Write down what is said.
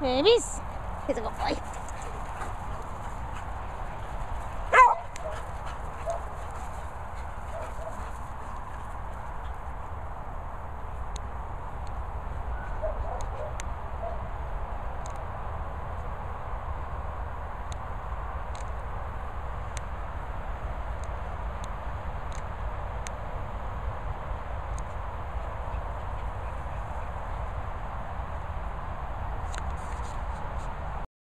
Babies. He's a good boy.